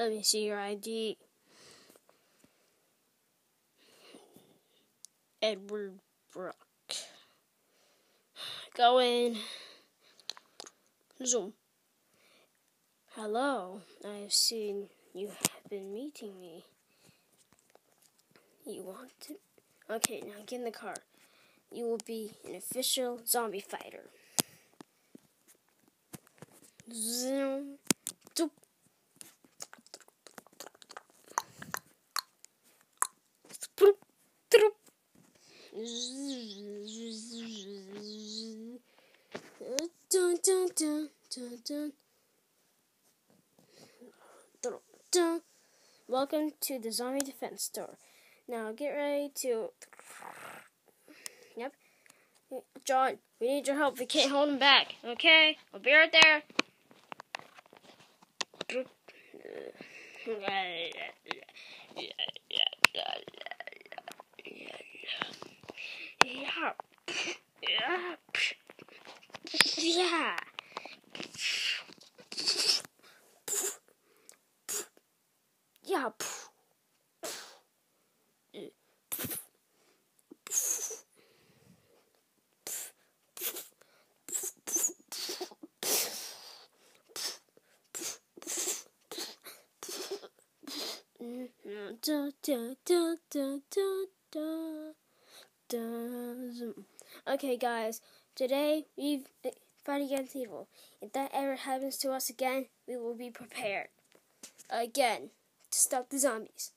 Let me see your ID. Edward Brock. Go in. Zoom. Hello, I've seen you have been meeting me. You want to? Okay, now get in the car. You will be an official zombie fighter. Zoom. Dun, dun, dun, dun, dun. Dun, dun. Welcome to the Zombie Defense Store. Now get ready to. Yep. John, we need your help. We can't hold him back. Okay? I'll be right there. Yeah. Yeah. Yeah. Okay, guys, today we've eh, fight against evil. If that ever happens to us again, we will be prepared. Again, to stop the zombies.